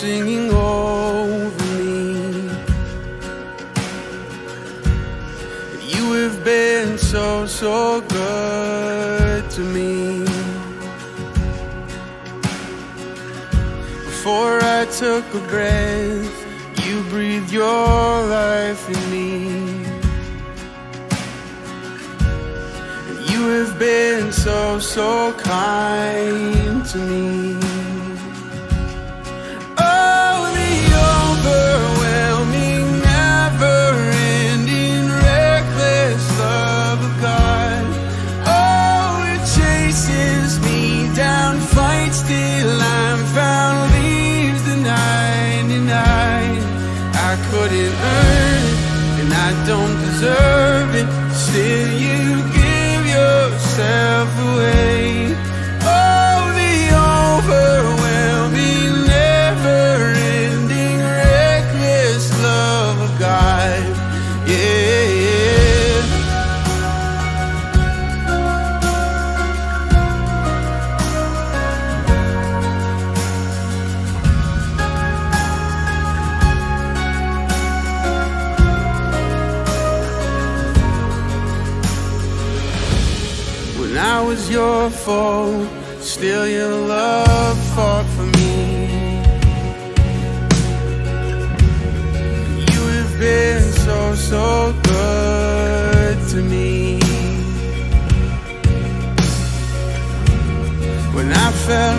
singing over me. You have been so, so good to me. Before I took a breath, you breathed your life in me. You have been so, so kind to me. Your still your love fought for me. You have been so, so good to me. When I felt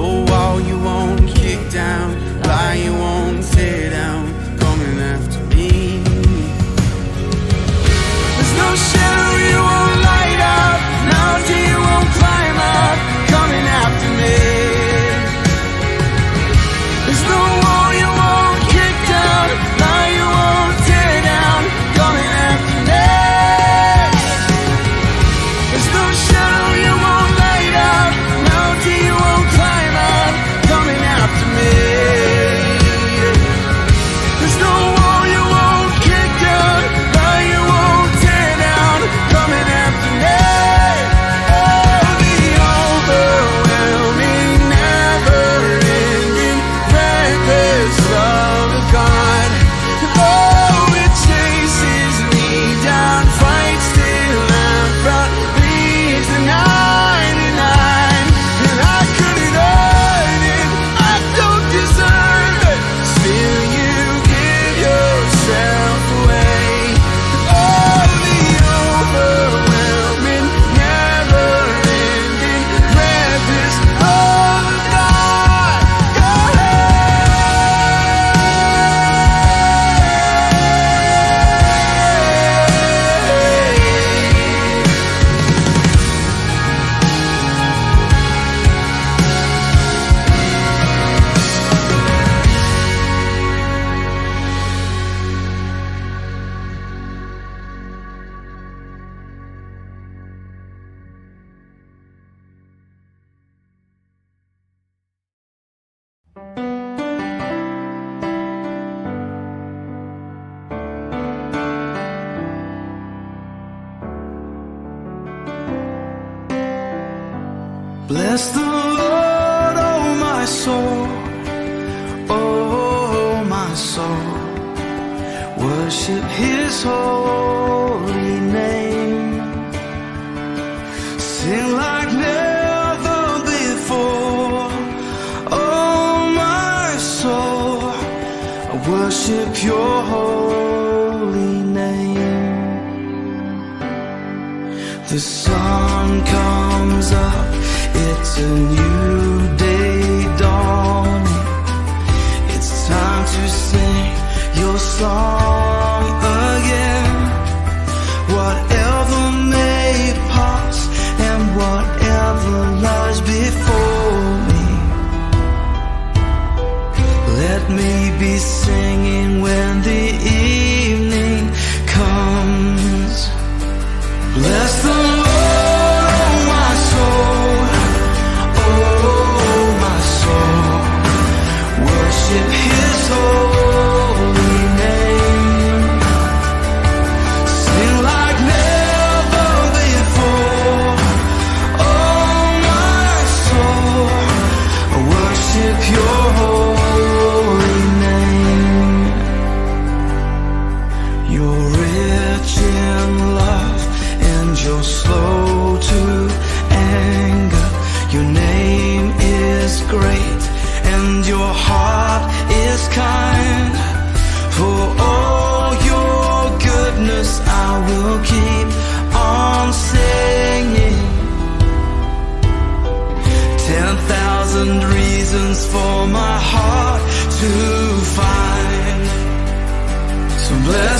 Wall you won't kick down, lie you won't tear down, coming after me. There's no shadow you won't light up, mountain you won't climb worship your holy name. The sun comes up, it's a new day dawning. It's time to sing your song. endless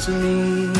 to me.